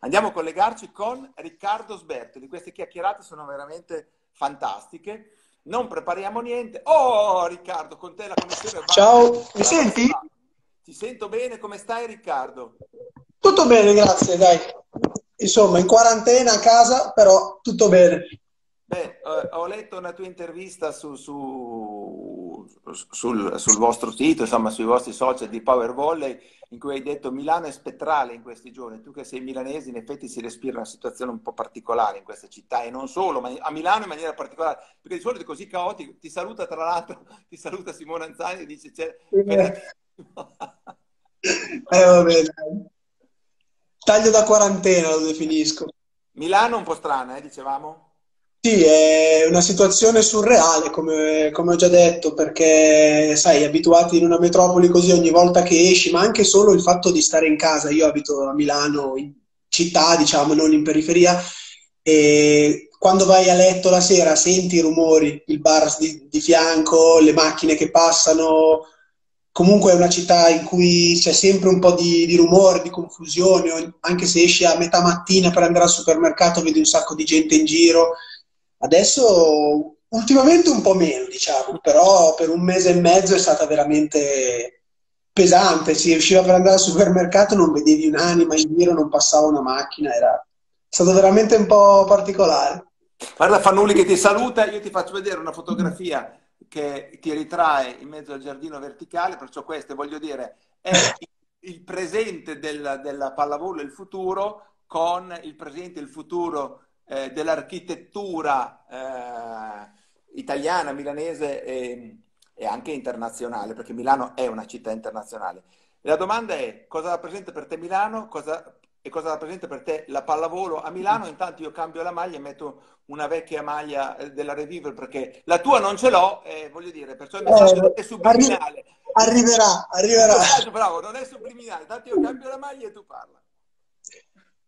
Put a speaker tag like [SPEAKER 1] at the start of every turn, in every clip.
[SPEAKER 1] Andiamo a collegarci con Riccardo Sbertoli. Queste chiacchierate sono veramente fantastiche. Non prepariamo niente. Oh, Riccardo, con te la connessione.
[SPEAKER 2] Ciao, mi senti?
[SPEAKER 1] Ti sento bene, come stai Riccardo?
[SPEAKER 2] Tutto bene, grazie, dai. Insomma, in quarantena a casa, però tutto bene.
[SPEAKER 1] Beh, ho letto una tua intervista su, su, sul, sul, vostro sito, insomma, sui vostri social di Power Volley, in cui hai detto Milano è spettrale in questi giorni. Tu che sei milanese, in effetti si respira una situazione un po' particolare in questa città e non solo, ma a Milano in maniera particolare, perché di solito è così caotico. Ti saluta tra l'altro, ti saluta Simone Anzani e dice c'è...
[SPEAKER 2] eh, vabbè, dai. Taglio da quarantena lo definisco.
[SPEAKER 1] Milano un po' strana, eh, dicevamo?
[SPEAKER 2] Sì, è una situazione surreale, come, come, ho già detto, perché sai, abituati in una metropoli così ogni volta che esci, ma anche solo il fatto di stare in casa. Io abito a Milano, in città, diciamo, non in periferia, e quando vai a letto la sera senti i rumori, il bar di, di fianco, le macchine che passano. Comunque è una città in cui c'è sempre un po' di, di rumore, di confusione, anche se esci a metà mattina per andare al supermercato vedi un sacco di gente in giro Adesso ultimamente un po' meno, diciamo, però per un mese e mezzo è stata veramente pesante. Si riusciva per andare al supermercato, non vedevi un'anima in giro, non passava una macchina, era stato veramente un po' particolare.
[SPEAKER 1] Guarda Fanulli che ti saluta, io ti faccio vedere una fotografia che ti ritrae in mezzo al giardino verticale, perciò queste voglio dire è il presente del, della pallavolo il futuro con il presente e il futuro eh, dell'architettura eh, italiana, milanese e, e, anche internazionale, perché Milano è una città internazionale. La domanda è cosa rappresenta per te Milano cosa, e cosa rappresenta per te la pallavolo a Milano? Intanto io cambio la maglia e metto una vecchia maglia eh, della Reviver perché la tua non ce l'ho, eh, voglio dire, perciò eh, è subliminale.
[SPEAKER 2] Arriverà, arriverà.
[SPEAKER 1] Bravo, non è subliminale, intanto io cambio la maglia e tu parla.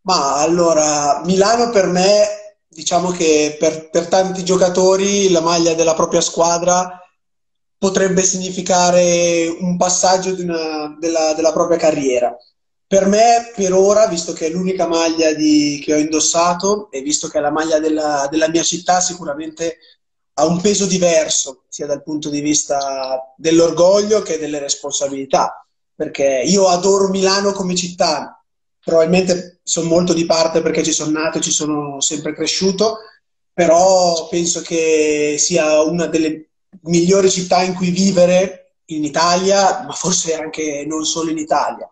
[SPEAKER 2] Ma allora, Milano per me, diciamo che per, per tanti giocatori la maglia della propria squadra potrebbe significare un passaggio una, della, della, propria carriera. Per me, per ora, visto che è l'unica maglia di, che ho indossato e visto che è la maglia della, della, mia città, sicuramente ha un peso diverso, sia dal punto di vista dell'orgoglio che delle responsabilità. Perché io adoro Milano come città, probabilmente sono molto di parte perché ci sono nato e ci sono sempre cresciuto, però penso che sia una delle migliori città in cui vivere in Italia, ma forse anche non solo in Italia.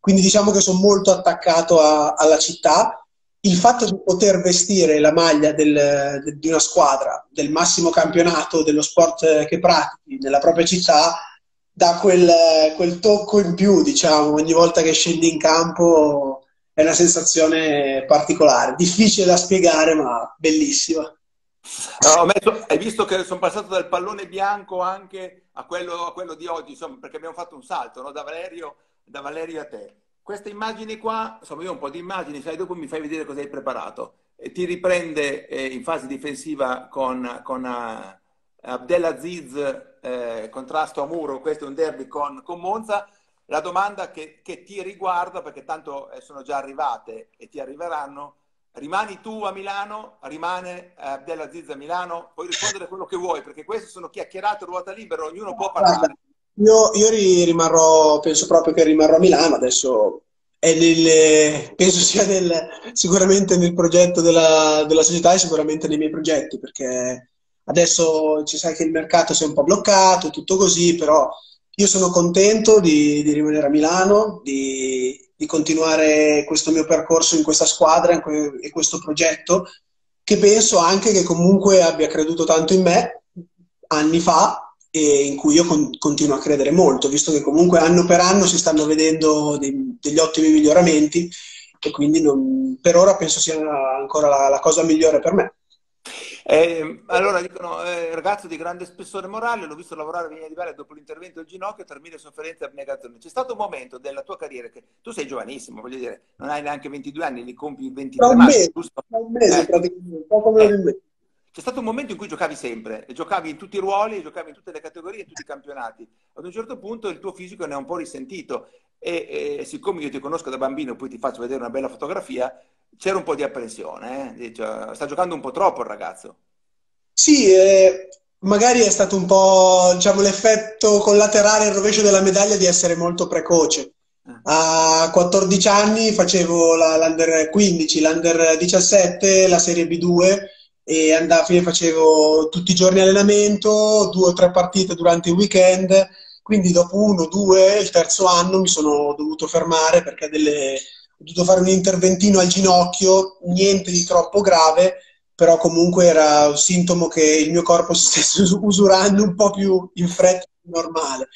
[SPEAKER 2] Quindi diciamo che sono molto attaccato a, alla città. Il fatto di poter vestire la maglia del, de, di una squadra del massimo campionato dello sport che pratichi nella propria città dà quel, quel, tocco in più, diciamo, ogni volta che scendi in campo è una sensazione particolare, difficile da spiegare, ma bellissima.
[SPEAKER 1] No, messo, hai visto che sono passato dal pallone bianco anche a quello, a quello di oggi, insomma, perché abbiamo fatto un salto no? da, Valerio, da, Valerio, a te. Queste immagini qua, insomma, io ho un po' di immagini, sai, dopo mi fai vedere cosa hai preparato. E ti riprende eh, in fase difensiva con, con uh, Abdelaziz eh, contrasto a muro, questo è un derby con, con Monza. La domanda che, che, ti riguarda, perché tanto eh, sono già arrivate e ti arriveranno, rimani tu a Milano, rimane eh, Abdelaziz a Milano, puoi rispondere quello che vuoi, perché queste sono chiacchierate ruota libera, ognuno può parlare.
[SPEAKER 2] Io, io rimarrò, penso proprio che rimarrò a Milano, adesso nel, penso sia nel, sicuramente nel progetto della, della società e sicuramente nei miei progetti, perché Adesso ci sai che il mercato si è un po' bloccato, tutto così, però io sono contento di, di rimanere a Milano, di, di, continuare questo mio percorso in questa squadra in que, e questo progetto, che penso anche che comunque abbia creduto tanto in me anni fa e in cui io con, continuo a credere molto, visto che comunque anno per anno si stanno vedendo dei, degli ottimi miglioramenti e quindi non, per ora penso sia ancora la, la cosa migliore per me.
[SPEAKER 1] Eh, allora dicono, eh, ragazzo di grande spessore morale, l'ho visto lavorare a Vigna di Valle dopo l'intervento del ginocchio, termina sofferenza e abnegazione. C'è stato un momento della tua carriera che tu sei giovanissimo, voglio dire, non hai neanche 22 anni, li compi 23
[SPEAKER 2] un mese, un mese eh. praticamente, poco meno di un
[SPEAKER 1] mese. C'è stato un momento in cui giocavi sempre, giocavi in tutti i ruoli, giocavi in tutte le categorie, in tutti i campionati. Ad un certo punto il tuo fisico ne ha un po' risentito e, e siccome io ti conosco da bambino, poi ti faccio vedere una bella fotografia, c'era un po' di apprensione, eh? sta giocando un po' troppo il ragazzo.
[SPEAKER 2] Sì, eh, magari è stato un po' diciamo, l'effetto collaterale, il rovescio della medaglia di essere molto precoce. Eh. A 14 anni facevo la, l'Under 15, l'Under 17, la Serie B2 e andavo, facevo tutti i giorni allenamento, due o tre partite durante il weekend, quindi dopo uno, due, il terzo anno mi sono dovuto fermare perché delle, ho dovuto fare un interventino al ginocchio, niente di troppo grave, però comunque era un sintomo che il mio corpo si stesse usurando un po' più in fretta normale.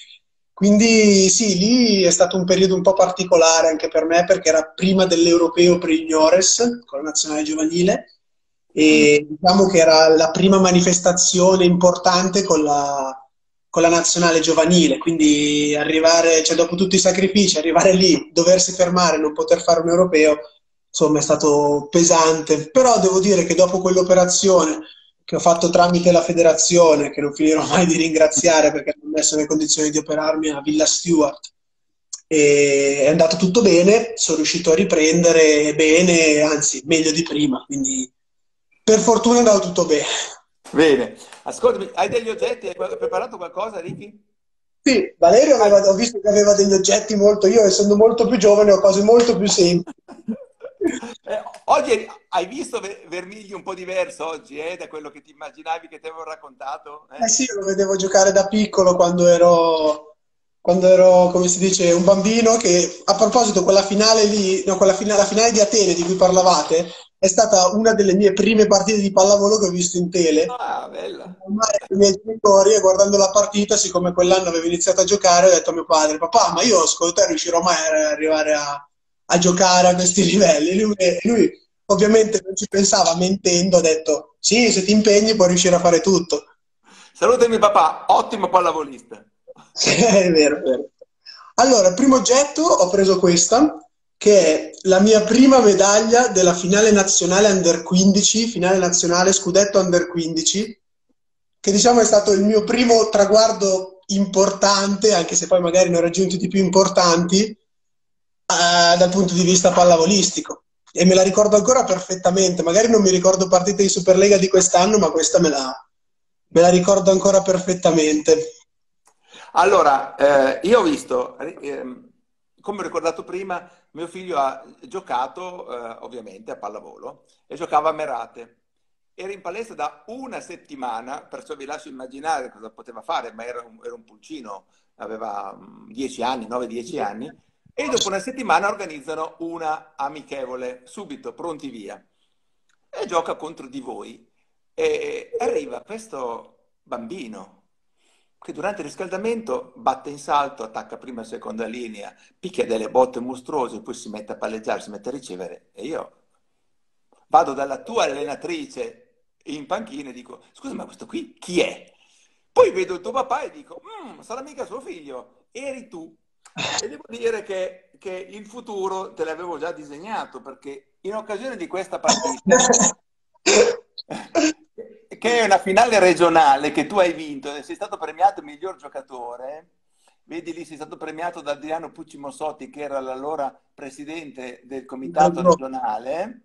[SPEAKER 2] Quindi sì, lì è stato un periodo un po' particolare anche per me perché era prima dell'europeo per Ignores con la nazionale giovanile e diciamo che era la prima manifestazione importante con la, con la nazionale giovanile, quindi arrivare, cioè dopo tutti i sacrifici, arrivare lì, doversi fermare, non poter fare un europeo, insomma è stato pesante, però devo dire che dopo quell'operazione che ho fatto tramite la federazione, che non finirò mai di ringraziare perché mi ha messo nelle condizioni di operarmi a Villa Stewart, e è andato tutto bene, sono riuscito a riprendere bene, anzi meglio di prima, quindi per fortuna è andato tutto bene.
[SPEAKER 1] Bene, ascoltami, hai degli oggetti? Hai preparato qualcosa, Ricky?
[SPEAKER 2] Sì, Valerio aveva, ho visto che aveva degli oggetti molto, io essendo molto più giovane ho cose molto più semplici.
[SPEAKER 1] Eh, oggi hai visto Vermigli un po' diverso oggi, eh, da quello che ti immaginavi che ti avevo raccontato?
[SPEAKER 2] Eh? eh sì, lo vedevo giocare da piccolo quando ero, quando ero, come si dice, un bambino che, a proposito, quella finale lì, no, quella finale, la finale di Atene di cui parlavate, è stata una delle mie prime partite di pallavolo che ho visto in tele.
[SPEAKER 1] Ah, bella.
[SPEAKER 2] I miei genitori, e guardando la partita, siccome quell'anno avevo iniziato a giocare, ho detto a mio padre, papà, ma io secondo te riuscirò mai ad arrivare a, a giocare a questi livelli? Lui, lui, ovviamente non ci pensava, mentendo, ha detto, sì, se ti impegni puoi riuscire a fare tutto.
[SPEAKER 1] Salutami papà, ottimo pallavolista.
[SPEAKER 2] è vero, è vero. Allora, primo oggetto ho preso questa, che è la mia prima medaglia della finale nazionale under 15, finale nazionale scudetto under 15, che diciamo è stato il mio primo traguardo importante, anche se poi magari ne ho raggiunti di più importanti, eh, dal punto di vista pallavolistico. E me la ricordo ancora perfettamente, magari non mi ricordo partite di Superlega di quest'anno, ma questa me la, me la ricordo ancora perfettamente.
[SPEAKER 1] Allora, eh, io ho visto, eh, come ho ricordato prima, mio figlio ha giocato eh, ovviamente a pallavolo e giocava a Merate. Era in palestra da una settimana, perciò vi lascio immaginare cosa poteva fare, ma era un, era un pulcino, aveva 10 mm, anni, 9-10 anni, e dopo una settimana organizzano una amichevole, subito, pronti via. E gioca contro di voi. E arriva questo bambino, che durante il riscaldamento batte in salto, attacca prima e seconda linea, picchia delle botte mostruose, poi si mette a palleggiare, si mette a ricevere e io vado dalla tua allenatrice in panchina e dico scusa ma questo qui chi è? Poi vedo il tuo papà e dico mm, sarà mica suo figlio, eri tu. E devo dire che, che il futuro te l'avevo già disegnato perché in occasione di questa partita che è una finale regionale che tu hai vinto e sei stato premiato miglior giocatore. Vedi lì, sei stato premiato da Adriano Pucci Mossotti, che era l'allora presidente del comitato regionale.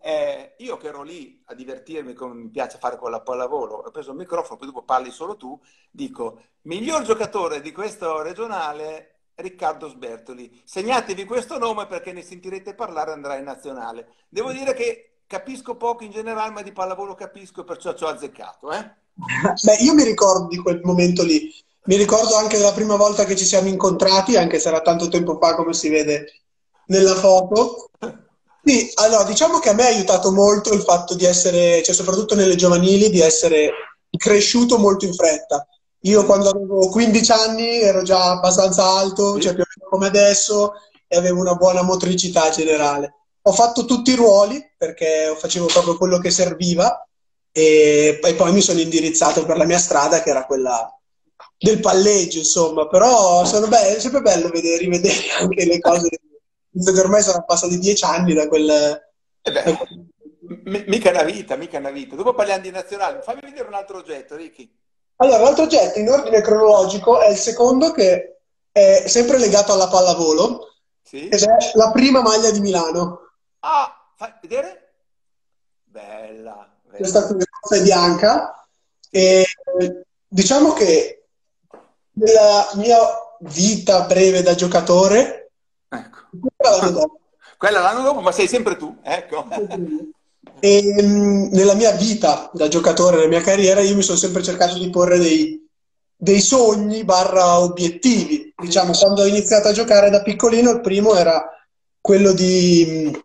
[SPEAKER 1] Eh, io che ero lì a divertirmi come mi piace fare con la pallavolo, ho preso il microfono, poi dopo parli solo tu, dico, miglior giocatore di questo regionale, Riccardo Sbertoli. Segnatevi questo nome perché ne sentirete parlare andrà in nazionale. Devo dire che capisco poco in generale, ma di pallavolo capisco, perciò ci ho azzeccato. Eh?
[SPEAKER 2] Beh, io mi ricordo di quel momento lì. Mi ricordo anche della prima volta che ci siamo incontrati, anche se era tanto tempo fa come si vede nella foto. Sì, allora diciamo che a me ha aiutato molto il fatto di essere, cioè soprattutto nelle giovanili, di essere cresciuto molto in fretta. Io quando avevo 15 anni ero già abbastanza alto, cioè più o meno come adesso, e avevo una buona motricità generale ho fatto tutti i ruoli perché facevo proprio quello che serviva e, e poi mi sono indirizzato per la mia strada che era quella del palleggio, insomma, però sono be- è sempre bello vedere, rivedere anche le cose, visto che ormai sono passati dieci anni da quel...
[SPEAKER 1] Eh beh, da quel... M- mica una vita, mica una vita. Dopo parliamo di nazionale, fammi vedere un altro oggetto, Ricky.
[SPEAKER 2] Allora, l'altro oggetto in ordine cronologico è il secondo che è sempre legato alla pallavolo sì. ed è la prima maglia di Milano.
[SPEAKER 1] Ah, Fai vedere? Bella.
[SPEAKER 2] bella. Questa qui è bianca e diciamo che nella mia vita breve da giocatore
[SPEAKER 1] ecco. quella l'anno dopo, quella l'anno dopo ma sei sempre tu, ecco.
[SPEAKER 2] E mm, nella mia vita da giocatore, nella mia carriera, io mi sono sempre cercato di porre dei, dei sogni barra obiettivi. Diciamo, quando ho iniziato a giocare da piccolino, il primo era quello di, mm,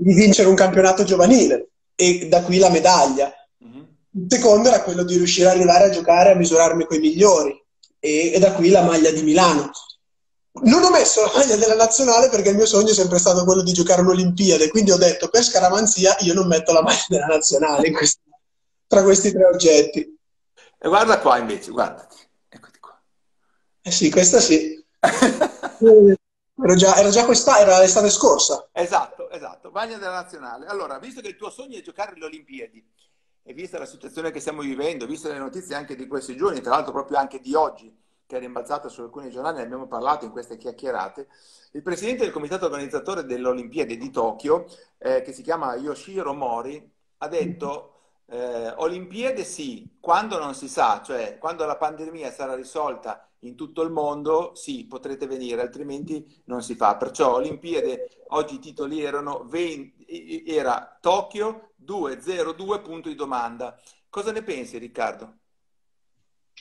[SPEAKER 2] di vincere un campionato giovanile e da qui la medaglia. Mm-hmm. Il secondo era quello di riuscire ad arrivare a giocare a misurarmi con i migliori e, e da qui la maglia di Milano. Non ho messo la maglia della nazionale perché il mio sogno è sempre stato quello di giocare un'Olimpiade, quindi ho detto per scaramanzia io non metto la maglia della nazionale questi, tra questi tre oggetti.
[SPEAKER 1] E guarda qua invece, guardati, eccoti qua.
[SPEAKER 2] Eh sì, questa sì. Era già, era già questa, era l'estate scorsa.
[SPEAKER 1] Esatto, esatto, maglia della nazionale. Allora, visto che il tuo sogno è giocare alle Olimpiadi, e vista la situazione che stiamo vivendo, viste le notizie anche di questi giorni, tra l'altro proprio anche di oggi, che è rimbalzata su alcuni giornali, ne abbiamo parlato in queste chiacchierate, il presidente del comitato organizzatore delle Olimpiadi di Tokyo, eh, che si chiama Yoshiro Mori, ha detto eh, Olimpiadi sì, quando non si sa, cioè quando la pandemia sarà risolta in tutto il mondo, sì, potrete venire, altrimenti non si fa. Perciò Olimpiadi, oggi i titoli erano 20, era Tokyo 202 punto di domanda. Cosa ne pensi Riccardo?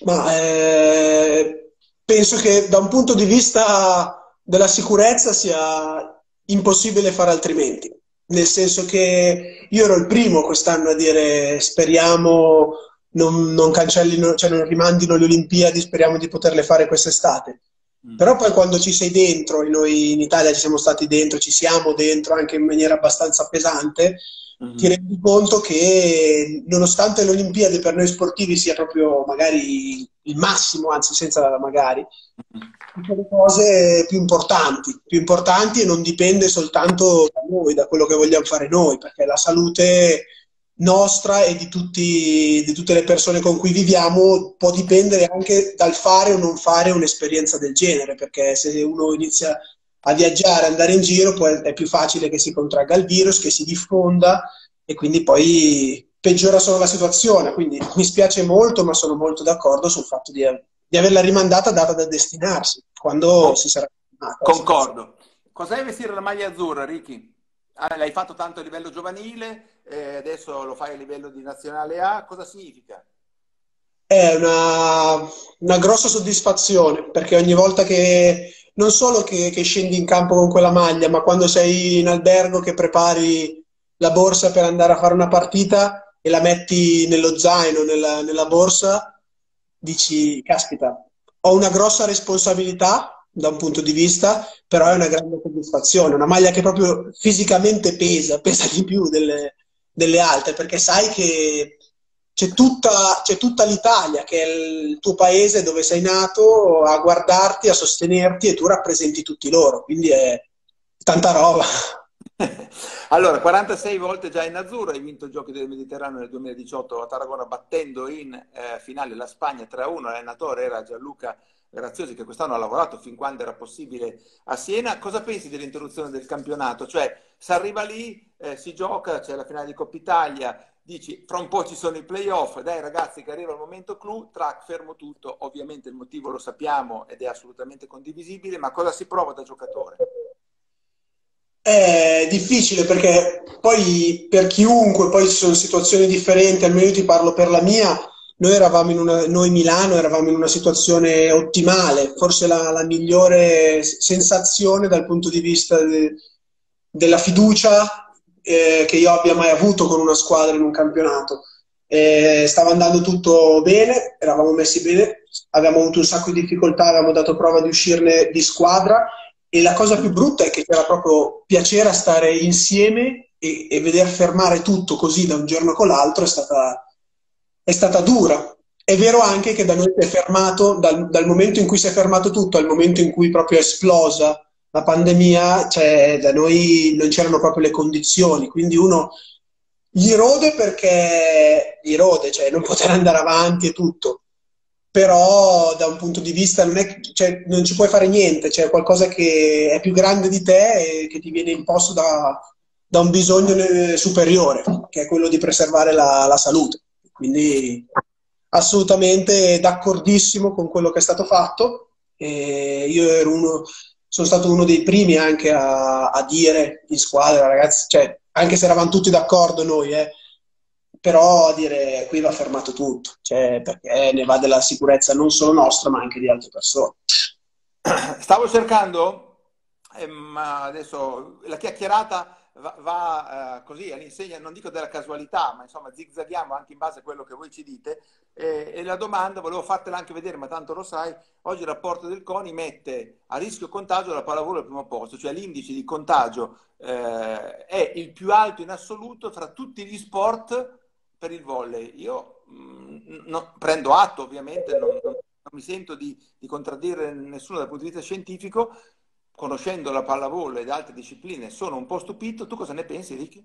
[SPEAKER 2] Ma eh, penso che da un punto di vista della sicurezza sia impossibile fare altrimenti. Nel senso che io ero il primo quest'anno a dire speriamo non, non cancellino, cioè non rimandino le Olimpiadi, speriamo di poterle fare quest'estate. Mm. Però poi quando ci sei dentro, e noi in Italia ci siamo stati dentro, ci siamo dentro anche in maniera abbastanza pesante, mm-hmm. ti rendi conto che nonostante le Olimpiadi per noi sportivi sia proprio magari il massimo, anzi senza magari, mm-hmm. sono cose più importanti, più importanti e non dipende soltanto da noi, da quello che vogliamo fare noi, perché la salute nostra e di, tutti, di, tutte le persone con cui viviamo può dipendere anche dal fare o non fare un'esperienza del genere, perché se uno inizia a viaggiare, andare in giro, poi è più facile che si contragga il virus, che si diffonda e quindi poi peggiora solo la situazione. Quindi mi spiace molto, ma sono molto d'accordo sul fatto di, di averla rimandata data da destinarsi, quando si sarà...
[SPEAKER 1] Concordo. Cos'è vestire la maglia azzurra, Ricky? Ah, l'hai fatto tanto a livello giovanile, eh, adesso lo fai a livello di nazionale A, cosa significa?
[SPEAKER 2] È una, una grossa soddisfazione perché ogni volta che non solo che, che, scendi in campo con quella maglia, ma quando sei in albergo che prepari la borsa per andare a fare una partita e la metti nello zaino, nella, nella borsa, dici, caspita, ho una grossa responsabilità da un punto di vista, però è una grande soddisfazione, una maglia che proprio fisicamente pesa, pesa di più delle, delle altre, perché sai che c'è tutta, c'è tutta, l'Italia, che è il tuo paese dove sei nato, a guardarti, a sostenerti e tu rappresenti tutti loro, quindi è tanta roba.
[SPEAKER 1] Allora, 46 volte già in azzurro, hai vinto i Giochi del Mediterraneo nel 2018 a Tarragona battendo in eh, finale la Spagna 3-1, l'allenatore era Gianluca Graziosi che quest'anno ha lavorato fin quando era possibile a Siena. Cosa pensi dell'interruzione del campionato? Cioè, si arriva lì, eh, si gioca, c'è la finale di Coppa Italia, dici fra un po' ci sono i playoff, dai ragazzi che arriva il momento clou, track, fermo tutto. Ovviamente il motivo lo sappiamo ed è assolutamente condivisibile, ma cosa si prova da giocatore?
[SPEAKER 2] È difficile perché poi per chiunque, poi ci sono situazioni differenti, almeno io ti parlo per la mia, noi una, noi Milano eravamo in una situazione ottimale, forse la, la migliore sensazione dal punto di vista de, della fiducia eh, che io abbia mai avuto con una squadra in un campionato. Eh, stava andando tutto bene, eravamo messi bene, avevamo avuto un sacco di difficoltà, avevamo dato prova di uscirne di squadra e la cosa più brutta è che c'era proprio piacere a stare insieme e, e veder fermare tutto così da un giorno con l'altro è stata è stata dura. È vero anche che da noi si è fermato, dal, dal momento in cui si è fermato tutto al momento in cui proprio è esplosa la pandemia, cioè da noi non c'erano proprio le condizioni, quindi uno gli rode perché gli rode, cioè non poter andare avanti e tutto, però da un punto di vista non, è, cioè, non ci puoi fare niente, c'è cioè qualcosa che è più grande di te e che ti viene imposto da, da un bisogno superiore, che è quello di preservare la, la salute. Quindi assolutamente d'accordissimo con quello che è stato fatto. E io uno, sono stato uno dei primi anche a, a, dire in squadra, ragazzi, cioè, anche se eravamo tutti d'accordo noi, eh, però a dire qui va fermato tutto, cioè, perché ne va della sicurezza non solo nostra ma anche di altre persone.
[SPEAKER 1] Stavo cercando, eh, ma adesso la chiacchierata va, va eh, così all'insegna, non dico della casualità, ma insomma zigzaghiamo anche in base a quello che voi ci dite. Eh, e la domanda, volevo fartela anche vedere, ma tanto lo sai, oggi il rapporto del CONI mette a rischio contagio la pallavolo al primo posto, cioè l'indice di contagio eh, è il più alto in assoluto tra tutti gli sport per il volley. Io mh, mm, no, prendo atto, ovviamente, non, non, non mi sento di, di contraddire nessuno dal punto di vista scientifico, conoscendo la pallavolo ed altre discipline, sono un po' stupito. Tu cosa ne pensi, Ricky?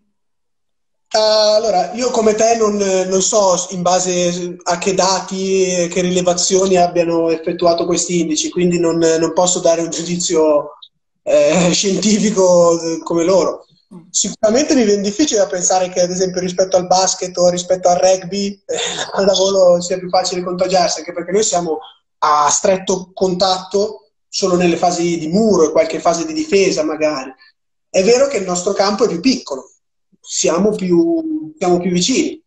[SPEAKER 2] Uh, allora, io come te non, non, so in base a che dati che rilevazioni abbiano effettuato questi indici, quindi non, non posso dare un giudizio eh, scientifico come loro. Sicuramente mi viene difficile da pensare che, ad esempio, rispetto al basket o rispetto al rugby, eh, la pallavolo sia più facile contagiarsi, anche perché noi siamo a stretto contatto solo nelle fasi di muro e qualche fase di difesa magari. È vero che il nostro campo è più piccolo, siamo più, siamo più vicini,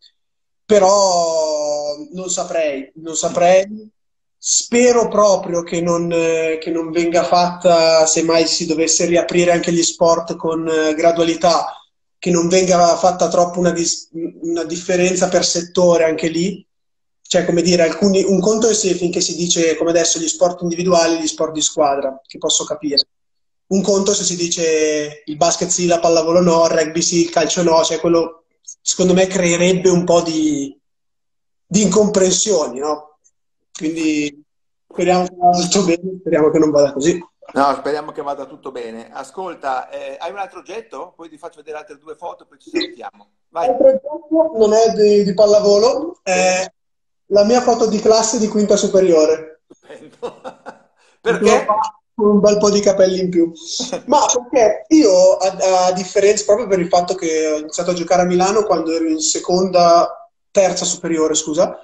[SPEAKER 2] però non saprei, non saprei. Spero proprio che non, che non venga fatta, se mai si dovesse riaprire anche gli sport con eh, gradualità, che non venga fatta troppo una, dis- una differenza per settore anche lì, cioè come dire, alcuni, un conto è se finché si dice come adesso gli sport individuali, gli sport di squadra, che posso capire. Un conto se si dice il basket sì, la pallavolo no, il rugby sì, il calcio no, cioè quello secondo me creerebbe un po' di, di incomprensioni, no? Quindi speriamo che vada tutto bene, speriamo che non vada così.
[SPEAKER 1] No, speriamo che vada tutto bene. Ascolta, eh, hai un altro oggetto? Poi ti faccio vedere altre due foto, poi ci salutiamo.
[SPEAKER 2] Vai. L'altro oggetto non è di, di pallavolo, è la mia foto di classe di quinta superiore.
[SPEAKER 1] Perché?
[SPEAKER 2] Con un bel po' di capelli in più. Ma perché io, a, a, differenza, proprio per il fatto che ho iniziato a giocare a Milano quando ero in seconda, terza superiore, scusa,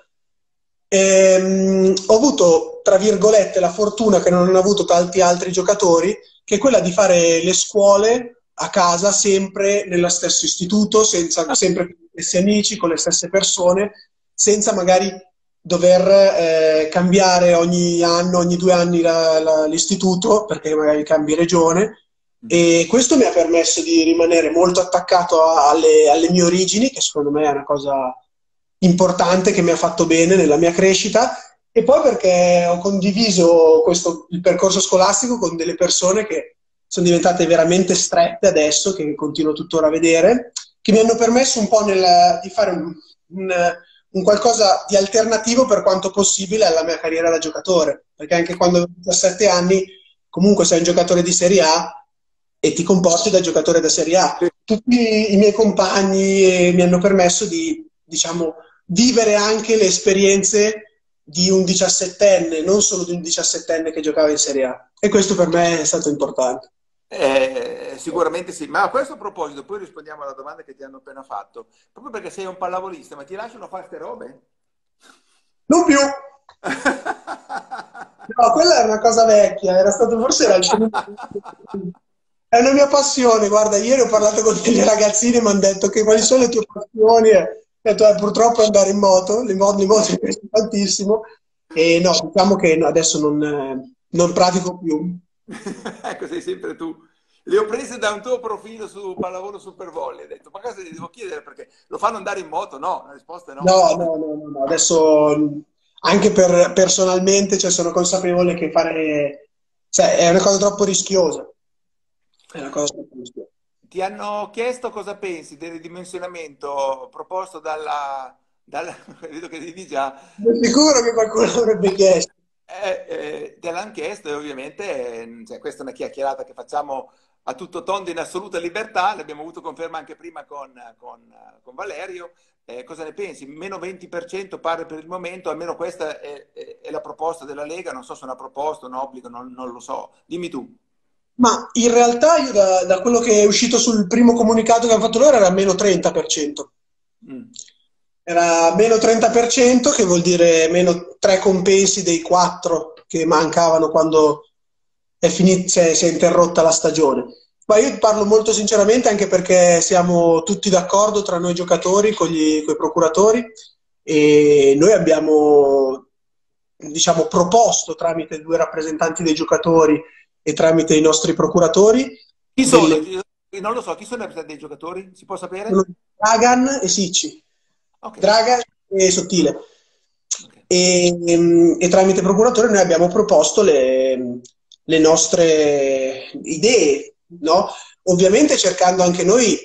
[SPEAKER 2] ehm, ho avuto, tra virgolette, la fortuna che non hanno avuto tanti altri giocatori, che è quella di fare le scuole a casa sempre nello stesso istituto, senza, sempre con gli stessi amici, con le stesse persone, senza magari dover eh, cambiare ogni anno, ogni due anni la, la, l'istituto perché magari cambi regione. E questo mi ha permesso di rimanere molto attaccato a, alle, alle, mie origini, che secondo me è una cosa importante che mi ha fatto bene nella mia crescita. E poi perché ho condiviso questo, il percorso scolastico con delle persone che sono diventate veramente strette adesso, che continuo tuttora a vedere, che mi hanno permesso un po' nel, di fare un, un un qualcosa di alternativo per quanto possibile alla mia carriera da giocatore, perché anche quando ho 17 anni comunque sei un giocatore di Serie A e ti comporti da giocatore da Serie A. Tutti i miei compagni mi hanno permesso di, diciamo, vivere anche le esperienze di un diciassettenne, non solo di un diciassettenne che giocava in Serie A. E questo per me è stato importante.
[SPEAKER 1] Eh, sicuramente sì, ma a questo proposito poi rispondiamo alla domanda che ti hanno appena fatto. Proprio perché sei un pallavolista, ma ti lasciano fare queste robe?
[SPEAKER 2] Non più. no, quella è una cosa vecchia, era stato forse il È una mia passione, guarda, ieri ho parlato con degli ragazzini e mi hanno detto che quali sono le tue passioni e ho detto eh, purtroppo andare in moto, le moto, mi piacciono tantissimo e no, diciamo che no, adesso non, non pratico più
[SPEAKER 1] ecco, sei sempre tu. Le ho prese da un tuo profilo su pallavolo super volley. Hai detto, ma cosa ti devo chiedere? Perché lo fanno andare in moto? No, la risposta è no.
[SPEAKER 2] No, no, no, no. Adesso anche per, personalmente cioè, sono consapevole che fare cioè, è una cosa troppo rischiosa. È una cosa troppo rischiosa.
[SPEAKER 1] Ti hanno chiesto cosa pensi del ridimensionamento proposto dalla... dalla... Vedo che ti già.
[SPEAKER 2] Sono sicuro che qualcuno avrebbe chiesto.
[SPEAKER 1] Eh, eh, te l'hanno chiesto e ovviamente eh, cioè, questa è una chiacchierata che facciamo a tutto tondo in assoluta libertà, l'abbiamo avuto conferma anche prima con, con, con Valerio. Eh, cosa ne pensi? Meno 20% pare per il momento, almeno questa è, è, è, la proposta della Lega, non so se è una proposta, un obbligo, non, non lo so. Dimmi tu.
[SPEAKER 2] Ma in realtà io da, da, quello che è uscito sul primo comunicato che hanno fatto loro era meno 30%. Mm. Era meno 30% che vuol dire meno tre compensi dei quattro che mancavano quando è finita, cioè, si è interrotta la stagione. Ma io parlo molto sinceramente anche perché siamo tutti d'accordo tra noi giocatori con, gli, con i procuratori e noi abbiamo diciamo, proposto tramite due rappresentanti dei giocatori e tramite i nostri procuratori.
[SPEAKER 1] Chi sono? Delle... Non lo so, chi sono i rappresentanti dei giocatori? Si può sapere?
[SPEAKER 2] Dragan e Sicci. Okay. Dragan e Sottile. Okay. E, e, tramite procuratori noi abbiamo proposto le, le nostre idee, no? Ovviamente cercando anche noi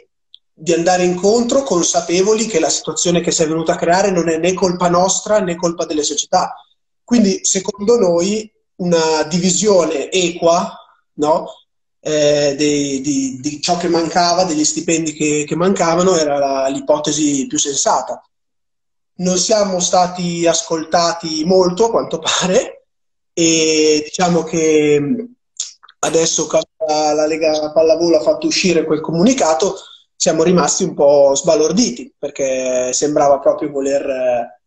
[SPEAKER 2] di andare incontro consapevoli che la situazione che si è venuta a creare non è né colpa nostra né colpa delle società. Quindi, secondo noi, una divisione equa no? eh, di, di, di, ciò che mancava, degli stipendi che, che mancavano, era la, l'ipotesi più sensata. Non siamo stati ascoltati molto, a quanto pare, e diciamo che adesso la Lega Pallavolo ha fatto uscire quel comunicato, siamo rimasti un po' sbalorditi perché sembrava proprio voler eh,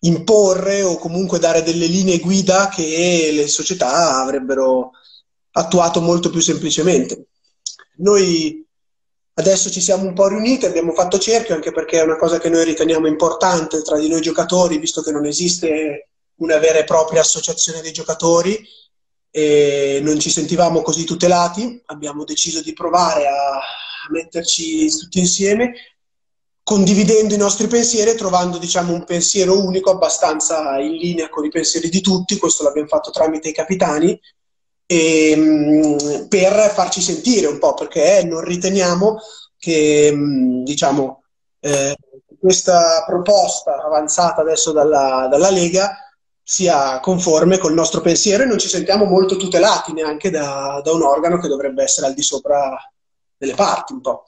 [SPEAKER 2] imporre o comunque dare delle linee guida che le società avrebbero attuato molto più semplicemente. Noi adesso ci siamo un po' riuniti, abbiamo fatto cerchio anche perché è una cosa che noi riteniamo importante tra di noi giocatori, visto che non esiste una vera e propria associazione dei giocatori e non ci sentivamo così tutelati, abbiamo deciso di provare a metterci tutti insieme, condividendo i nostri pensieri e trovando diciamo, un pensiero unico abbastanza in linea con i pensieri di tutti, questo l'abbiamo fatto tramite i capitani, e, mm, per farci sentire un po', perché non riteniamo che mm, diciamo, eh, questa proposta avanzata adesso dalla, dalla Lega sia conforme col nostro pensiero e non ci sentiamo molto tutelati neanche da, da un organo che dovrebbe essere al di sopra delle parti un po'.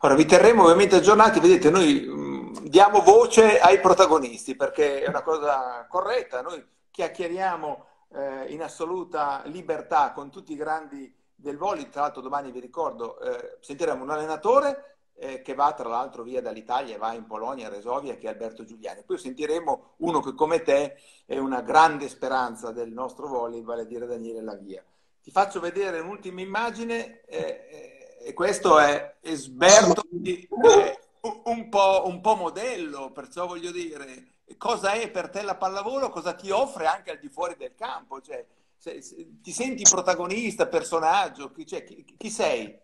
[SPEAKER 1] Ora vi terremo ovviamente aggiornati, vedete, noi mh, diamo voce ai protagonisti perché è una cosa corretta, noi chiacchieriamo eh, in assoluta libertà con tutti i grandi del voli, tra l'altro domani vi ricordo, eh, sentiremo un allenatore eh, che va tra l'altro via dall'Italia e va in Polonia, a Resovia, che è Alberto Giuliani. Poi sentiremo uno che come te è una grande speranza del nostro volley, vale a dire Daniele Lavia. Ti faccio vedere un'ultima immagine, eh, eh, e questo è Esberto, un, po', un po' modello, perciò voglio dire, cosa è per te la pallavolo, cosa ti offre anche al di fuori del campo, cioè, se, se, ti senti protagonista, personaggio, chi, cioè, chi, chi sei?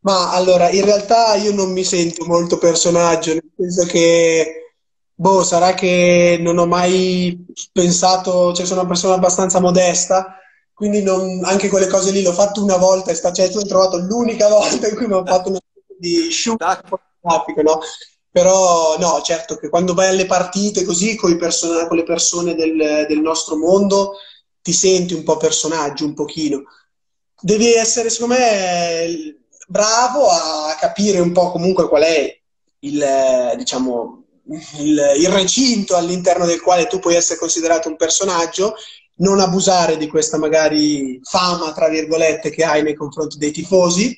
[SPEAKER 2] Ma allora, in realtà io non mi sento molto personaggio, nel senso che, boh, sarà che non ho mai pensato, cioè sono una persona abbastanza modesta, quindi non, anche quelle cose lì l'ho fatto una volta, e sta, cioè hai trovato l'unica volta in cui mi ho fatto una di shoot fotografico, no? Però no, certo che quando vai alle partite così con, person- con le persone del, del nostro mondo ti senti un po' personaggio, un pochino. Devi essere, secondo me, bravo a capire un po' comunque qual è il, diciamo, il, il recinto all'interno del quale tu puoi essere considerato un personaggio, non abusare di questa magari fama, tra virgolette, che hai nei confronti dei tifosi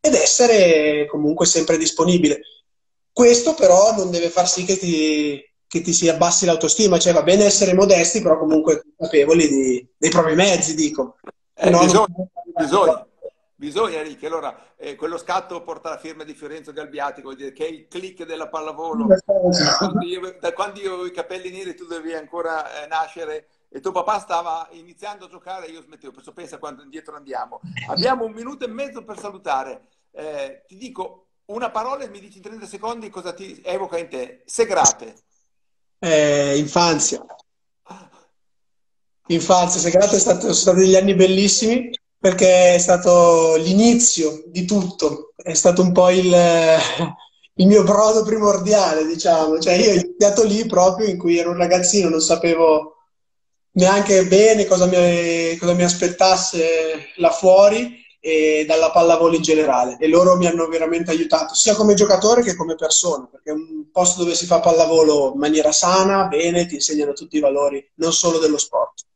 [SPEAKER 2] ed essere comunque sempre disponibile. Questo però non deve far sì che ti, che ti si abbassi l'autostima, cioè va bene essere modesti, però comunque consapevoli di, dei propri mezzi, dico.
[SPEAKER 1] Eh, no, bisogna, non... bisogna. Bisogna, Ricky. Allora, eh, quello scatto porta la firma di Fiorenzo Galbiati, vuol dire che è il click della pallavolo. Quando io, da quando io ho i capelli neri tu devi ancora eh, nascere e tuo papà stava iniziando a giocare e io smettevo. Perciò pensa quando indietro andiamo. Abbiamo un minuto e mezzo per salutare. Eh, ti dico una parola e mi dici in 30 secondi cosa ti evoca in te. Segrate.
[SPEAKER 2] Eh, infanzia. Infanzia, Segrate stato, sono stati degli anni bellissimi perché è stato l'inizio di tutto, è stato un po' il, il mio brodo primordiale, diciamo. Cioè io ho iniziato lì proprio in cui ero un ragazzino, non sapevo neanche bene cosa mi, cosa mi aspettasse là fuori e dalla pallavolo in generale e loro mi hanno veramente aiutato sia come giocatore che come persona perché è un posto dove si fa pallavolo in maniera sana, bene, ti insegnano tutti i valori non solo dello sport.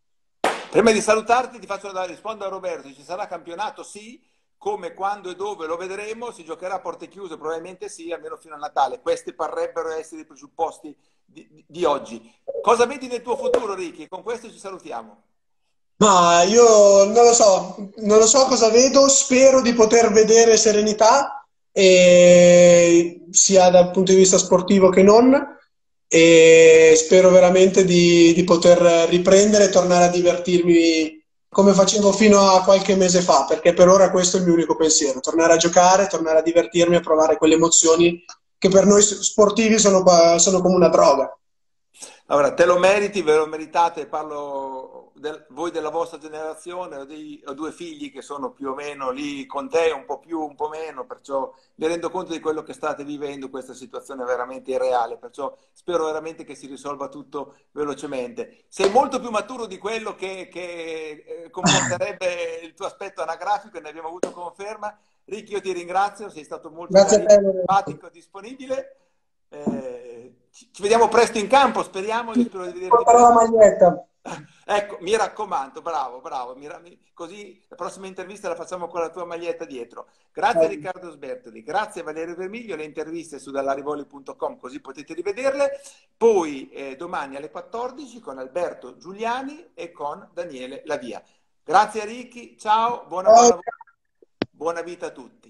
[SPEAKER 1] Prima di salutarti ti faccio rispondere a Roberto, ci sarà campionato? Sì, come, quando e dove lo vedremo, si giocherà a porte chiuse, probabilmente sì, almeno fino a Natale. Questi parrebbero essere i presupposti di, di, di oggi. Cosa vedi nel tuo futuro, Ricky? Con questo ci salutiamo.
[SPEAKER 2] Ma io non lo so, non lo so cosa vedo, spero di poter vedere serenità, e sia dal punto di vista sportivo che non, e spero veramente di, di poter riprendere e tornare a divertirmi come facevo fino a qualche mese fa, perché per ora questo è il mio unico pensiero, tornare a giocare, tornare a divertirmi, a provare quelle emozioni che per noi sportivi sono, sono come una droga.
[SPEAKER 1] Allora, te lo meriti, ve lo meritate, parlo del, voi della vostra generazione, ho, dei, ho, due figli che sono più o meno lì con te, un po' più, un po' meno, perciò mi rendo conto di quello che state vivendo, questa situazione veramente irreale, perciò spero veramente che si risolva tutto velocemente. Sei molto più maturo di quello che, che eh, comporterebbe il tuo aspetto anagrafico e ne abbiamo avuto conferma. Ricky, io ti ringrazio, sei stato molto simpatico, disponibile. Eh, ci vediamo presto in campo, speriamo. Spero di vederti.
[SPEAKER 2] la maglietta.
[SPEAKER 1] Ecco, mi raccomando, bravo, bravo. così la prossima intervista la facciamo con la tua maglietta dietro. Grazie a Riccardo Sbertoli, grazie Valerio Vermiglio, le interviste su dallarivoli.com così potete rivederle. Poi eh, domani alle 14 con Alberto Giuliani e con Daniele Lavia. Grazie Ricchi, ciao, buona, buona, buona vita a tutti.